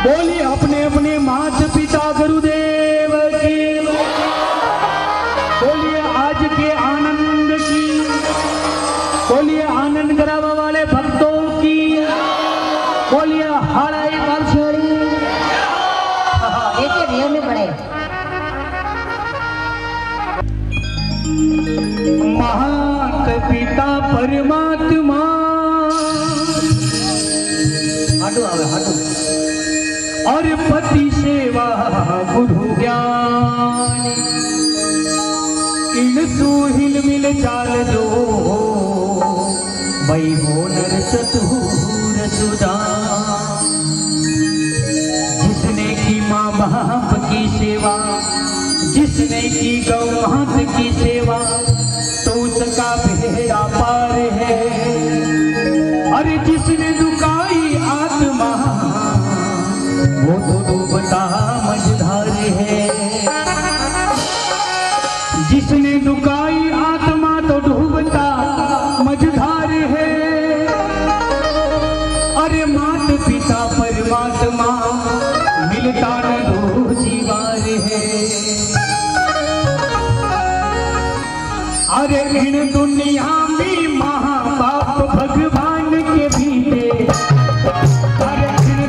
बोली अपने अपने मात पिता गुरुदेव की। बोलिए आज के आनंद की। बोलिए आनंद करावा वाले भक्तों की। बोलिए हराई परसरी महा पड़े पिता परमा और पति सेवा गुरु ज्ञान। इन तू हिल मिल चाल जो भई हो नर सतु दुनिया में महा बाप भगवान के भी दे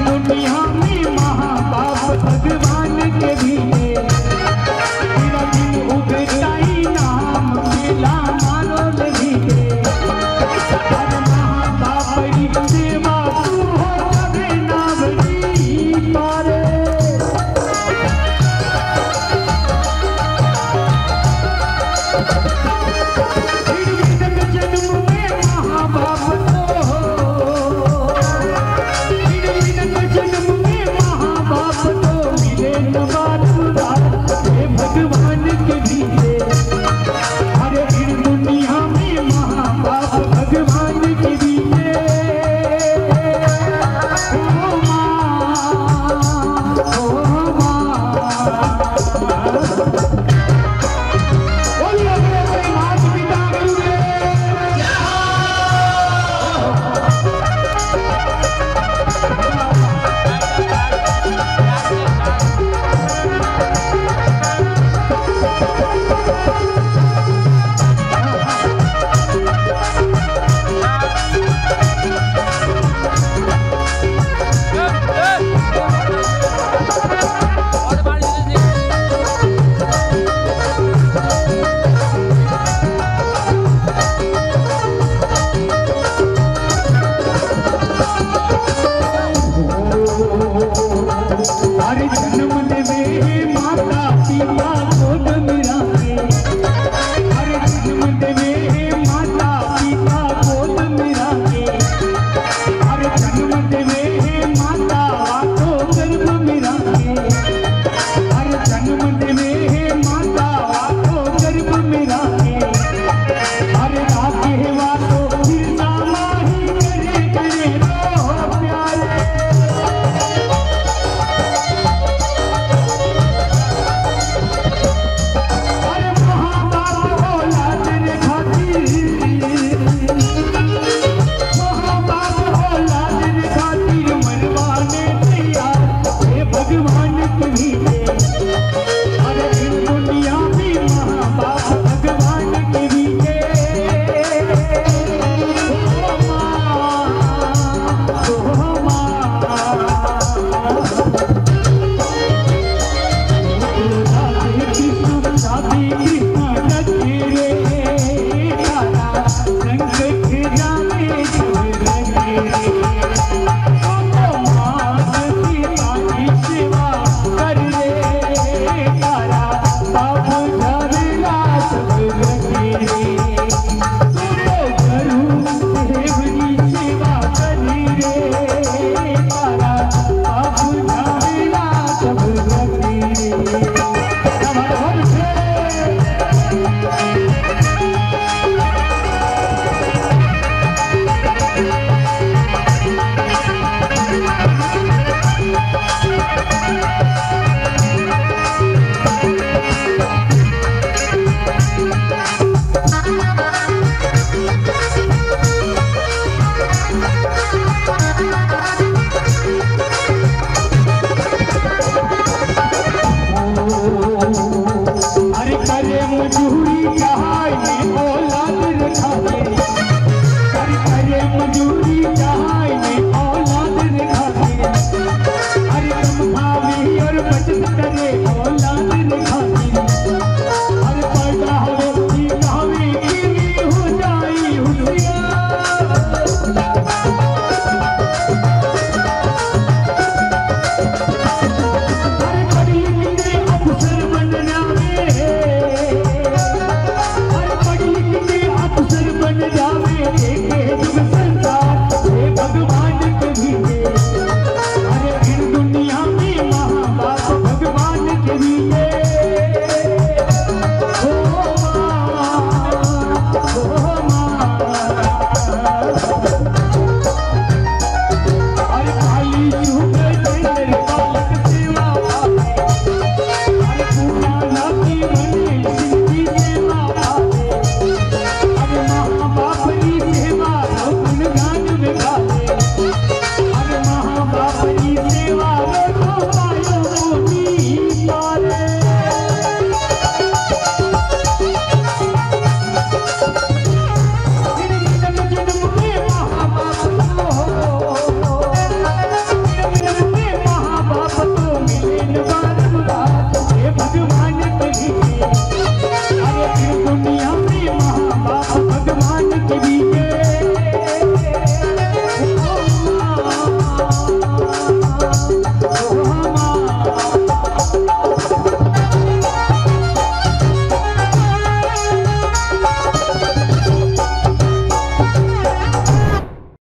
दुनिया में महा बाप भगवान